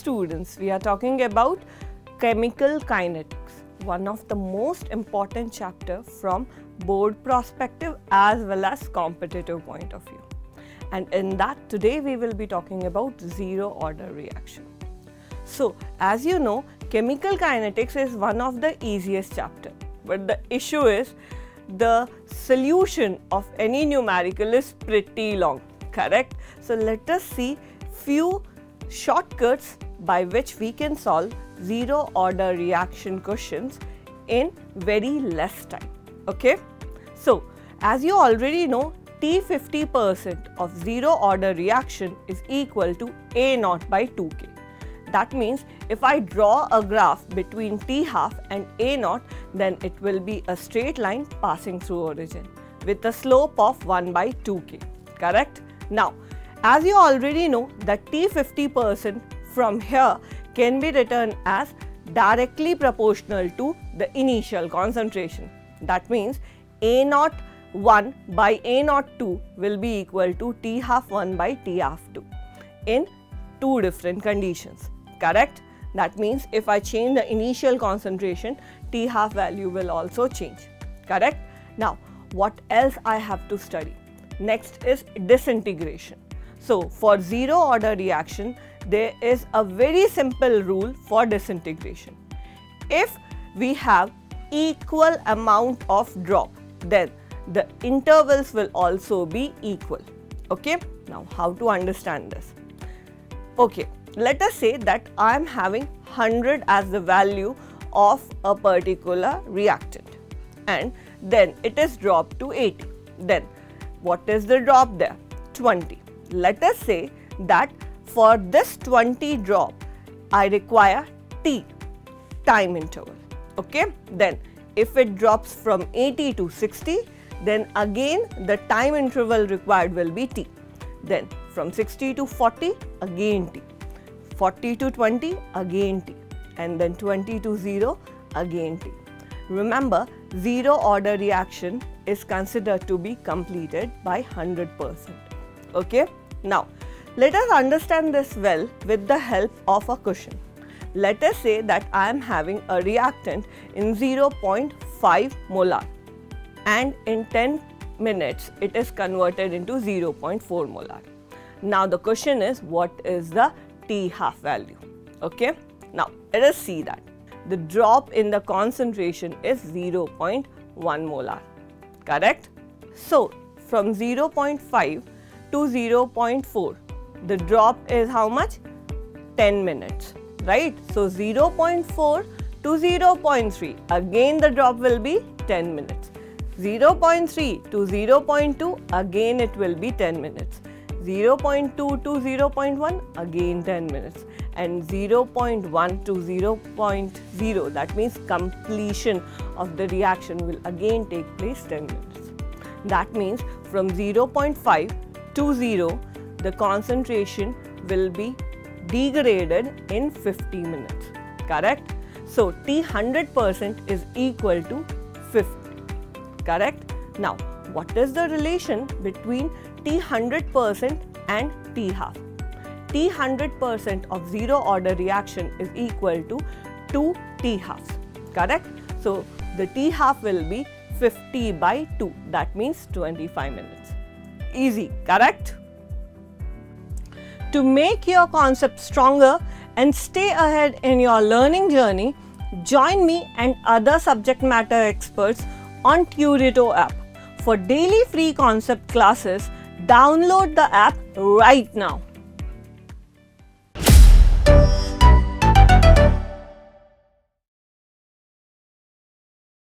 students, we are talking about chemical kinetics, one of the most important chapter from board perspective as well as competitive point of view. And in that today we will be talking about zero order reaction. So as you know, chemical kinetics is one of the easiest chapter, but the issue is the solution of any numerical is pretty long, correct? So let us see few shortcuts by which we can solve zero order reaction questions in very less time, okay? So as you already know, T50% of zero order reaction is equal to A naught by 2K. That means if I draw a graph between T half and A naught, then it will be a straight line passing through origin with a slope of 1 by 2k, correct? Now, as you already know that T50% from here can be written as directly proportional to the initial concentration. That means A naught 1 by A naught 2 will be equal to T half 1 by T half 2 in two different conditions correct? That means if I change the initial concentration, T half value will also change, correct? Now, what else I have to study? Next is disintegration. So, for zero order reaction, there is a very simple rule for disintegration. If we have equal amount of drop, then the intervals will also be equal. Okay? Now, how to understand this? Okay, let us say that I am having 100 as the value of a particular reactant and then it is dropped to 80. Then what is the drop there? 20. Let us say that for this 20 drop I require T time interval. Okay. Then if it drops from 80 to 60 then again the time interval required will be T. Then from 60 to 40 again T. 40 to 20 again T and then 20 to 0 again T. Remember 0 order reaction is considered to be completed by 100%. Okay? Now let us understand this well with the help of a cushion. Let us say that I am having a reactant in 0.5 molar and in 10 minutes it is converted into 0.4 molar. Now the question is what is the T half value. Okay. Now let us see that. The drop in the concentration is 0.1 molar. Correct? So from 0.5 to 0.4 the drop is how much? 10 minutes. Right? So 0.4 to 0.3 again the drop will be 10 minutes. 0.3 to 0.2 again it will be 10 minutes. 0.2 to 0.1 again 10 minutes and 0.1 to 0.0 that means completion of the reaction will again take place 10 minutes. That means from 0.5 to 0 the concentration will be degraded in 50 minutes correct. So T 100% is equal to 50 correct. Now what is the relation between T 100% and T half. T 100% of zero order reaction is equal to 2 T halves, correct? So, the T half will be 50 by 2 that means 25 minutes. Easy, correct? To make your concept stronger and stay ahead in your learning journey, join me and other subject matter experts on Turito app. For daily free concept classes, Download the app right now.